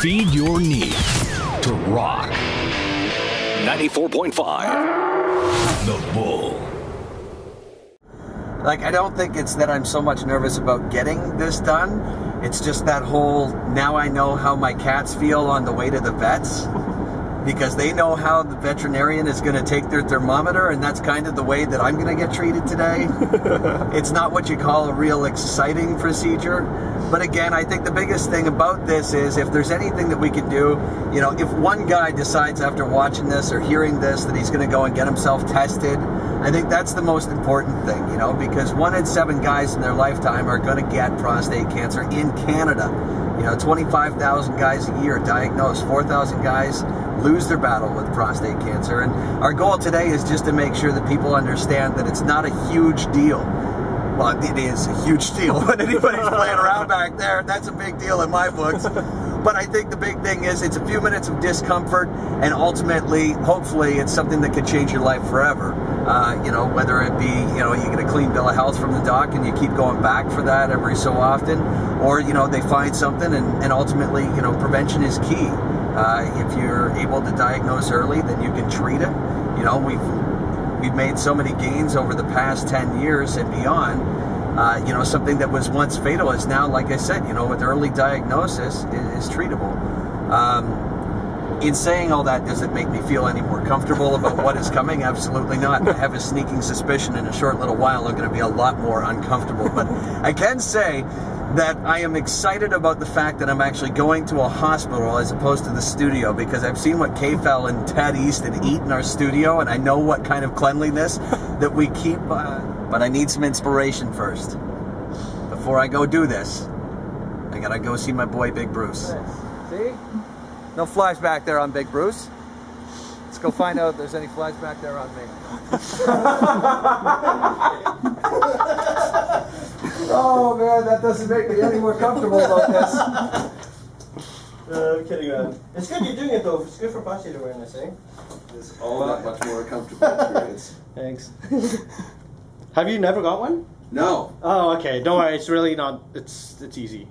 Feed your need to rock. 94.5 The Bull. Like, I don't think it's that I'm so much nervous about getting this done. It's just that whole now I know how my cats feel on the way to the vets because they know how the veterinarian is going to take their thermometer, and that's kind of the way that I'm going to get treated today. it's not what you call a real exciting procedure. But again, I think the biggest thing about this is if there's anything that we can do, you know, if one guy decides after watching this or hearing this that he's going to go and get himself tested, I think that's the most important thing, you know, because one in seven guys in their lifetime are going to get prostate cancer in Canada. You know, 25,000 guys a year diagnosed, 4,000 guys lose their battle with prostate cancer. And our goal today is just to make sure that people understand that it's not a huge deal. Well, it is a huge deal. When anybody's playing around back there, that's a big deal in my books. But I think the big thing is it's a few minutes of discomfort, and ultimately, hopefully, it's something that could change your life forever. Uh, you know, whether it be, you know, you get a clean bill of health from the doc and you keep going back for that every so often, or, you know, they find something and, and ultimately, you know, prevention is key. Uh, if you're able to diagnose early, then you can treat it. You know, we've we've made so many gains over the past 10 years and beyond. Uh, you know, something that was once fatal is now, like I said, you know, with early diagnosis is, is treatable. Um, in saying all that, does it make me feel any more comfortable about what is coming? Absolutely not. I have a sneaking suspicion in a short little while I'm going to be a lot more uncomfortable. But I can say that I am excited about the fact that I'm actually going to a hospital as opposed to the studio because I've seen what KFEL and Ted Easton eat in our studio and I know what kind of cleanliness that we keep. Uh, but I need some inspiration first. Before I go do this, I gotta go see my boy Big Bruce. See? No flies back there on Big Bruce. Let's go find out if there's any flies back there on me. oh man, that doesn't make me any more comfortable about this. Uh, I'm kidding, man. It's good you're doing it though. It's good for prostate awareness, eh? It's all that much more comfortable experience. Thanks. Have you never got one? No. Oh, okay. Don't worry. It's really not. It's it's easy.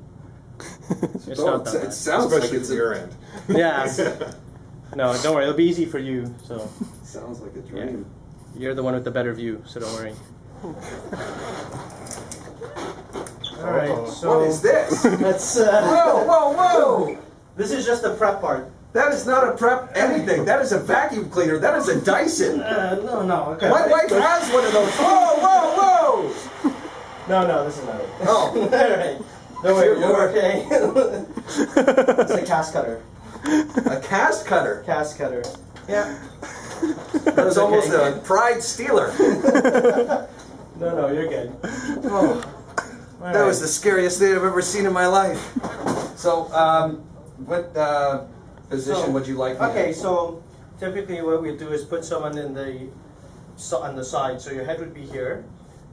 It's not that it bad. sounds like it's from your end. Yeah. No, don't worry. It'll be easy for you. So sounds like a dream. you're the one with the better view. So don't worry. All right. So what is this? That's uh, whoa, whoa, whoa! this is just the prep part. That is not a prep anything. That is a vacuum cleaner. That is a Dyson. Uh, no, no. Okay. My wife has one of those. Whoa, whoa, whoa! No, no. This is not it. Oh. All right. Don't worry. You're You're okay. it's a cast cutter. A cast cutter. Cast cutter. Yeah. That was almost a pride stealer. No, no. You're good. Oh, that was the scariest thing I've ever seen in my life. So, um, what uh, position So- would you like? Okay, so typically what we do is put someone in the so on the side. So your head would be here.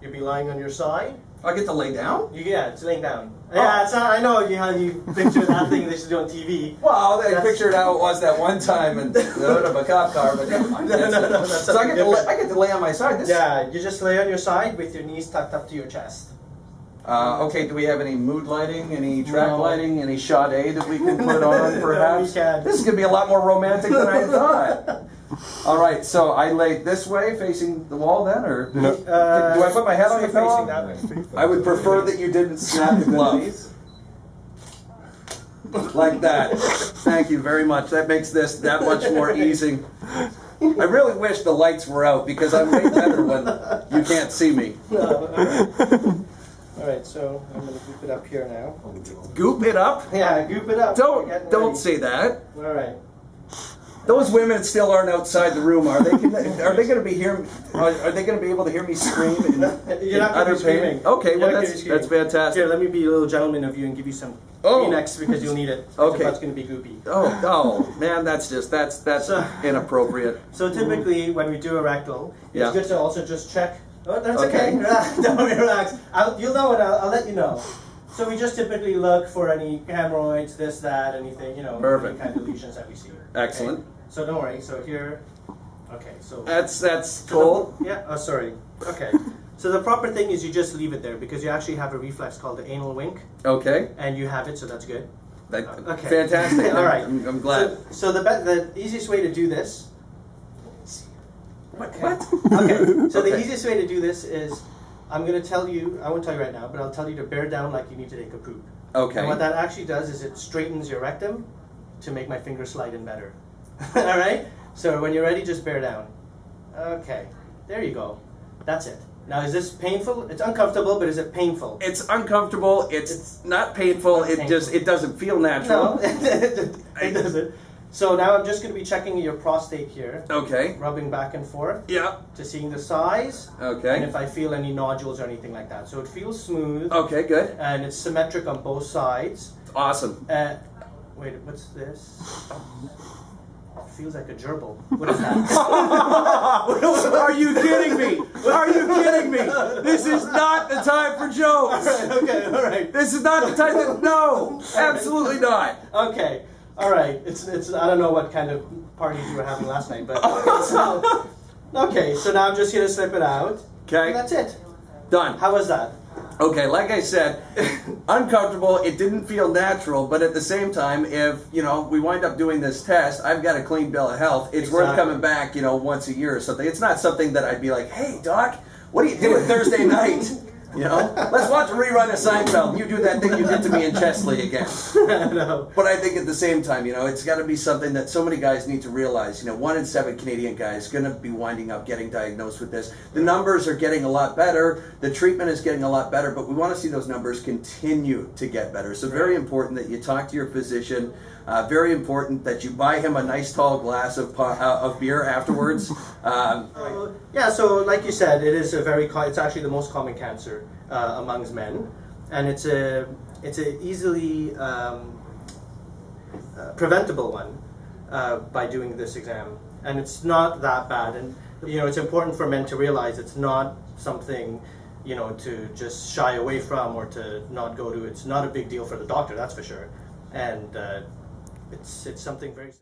You'd be lying on your side. I get to lay down. You yeah, it's laying down. Oh. Yeah, it's not, I know you how you picture that thing they should do on TV. Well, I That's- pictured how it was that one time in the hood of a cop car, but never mind. No, no, no, no, so I get, to lay, I get to lay on my side. This, Yeah, you just lay on your side with your knees tucked up to your chest. Uh, okay, do we have any mood lighting, any track No. lighting, any Sade that we can put on, No, perhaps? we can't. This is going to be a lot more romantic than I thought. All right, so I lay this way, facing the wall, then, or Uh, do I put my head on the you're facing pillow? that way. I would prefer that you didn't snap the glove. like that. Thank you very much. That makes this that much more easy. I really wish the lights were out because I'm way better when you can't see me. No, all right. All right, so I'm gonna goop it up here now. Goop it up. Yeah, goop it up. Don't don't ready. say that. All right. Those women still aren't outside the room, are they? Can are they going to be hear? Are, are they going to be able to hear me scream? In, You're not going to be screaming. Okay, You're well not gonna that's screaming. that's fantastic. Here, let me be a little gentleman of you and give you some Oh. Kleenex because you'll need it. Okay. That's going to be goopy. Oh, oh, man, that's just that's that's So- inappropriate. So typically, when we do a rectal, Yeah. it's good to also just check. Oh, that's Okay. okay. Relax. Don't relax. I'll, you'll know it. I'll, I'll let you know. So we just typically look for any hemorrhoids, this, that, anything, you know, Perfect. any kind of lesions that we see. Excellent. Okay? So don't worry. So here, okay. So That's that's So the- cool. yeah. Oh, sorry. Okay. so the proper thing is you just leave it there because you actually have a reflex called the anal wink, Okay. and you have it, so that's good. That, uh, Okay. Fantastic. All right. I'm, I'm glad. So, so the be- the easiest way to do this. what? What? Okay. So the easiest way to do this is, I'm going to tell you. I won't tell you right now, but I'll tell you to bear down like you need to take a poop. Okay. And what that actually does is it straightens your rectum to make my finger slide in better. All right. So when you're ready, just bear down. Okay. There you go. That's it. Now is this painful? It's uncomfortable, but is it painful? It's uncomfortable. It's, not painful. It painful. just it doesn't feel natural. No, it doesn't. So now I'm just going to be checking your prostate here, Okay. rubbing back and forth Yeah. to seeing the size Okay. and if I feel any nodules or anything like that. So it feels smooth Okay. Good. and it's symmetric on both sides. Awesome. Uh, wait, what's this? It feels like a gerbil. What is that? Are you kidding me? Are you kidding me? This is not the time for jokes. okay, all right. This is not the time. To, no, absolutely not. Okay, all right. It's it's. I don't know what kind of parties you were having last night, but so, okay. So now I'm just gonna slip it out. Okay. That's it. Done. How was that? Okay, like I said, uncomfortable. It didn't feel natural, but at the same time, if you know we wind up doing this test, I've got a clean bill of health. It's worth coming back, you know, once a year or something. It's not something that I'd be like, "Hey, doc, what are you doing Thursday night?" You know, let's watch a rerun of Seinfeld. You do that thing you did to me in Chesley again. no. But I think at the same time, you know, it's got to be something that so many guys need to realize. You know, one in seven Canadian guys going to be winding up getting diagnosed with this. The numbers are getting a lot better. The treatment is getting a lot better, but we want to see those numbers continue to get better. So very important that you talk to your physician. Uh, very important that you buy him a nice tall glass of uh, of beer afterwards. um, Yeah, so like you said, it is a very it's actually the most common cancer uh, amongst men, and it's a it's a easily um, uh, preventable one uh, by doing this exam, and it's not that bad. And you know, it's important for men to realize it's not something you know to just shy away from or to not go to. It's not a big deal for the doctor, that's for sure, and uh, it's it's something very.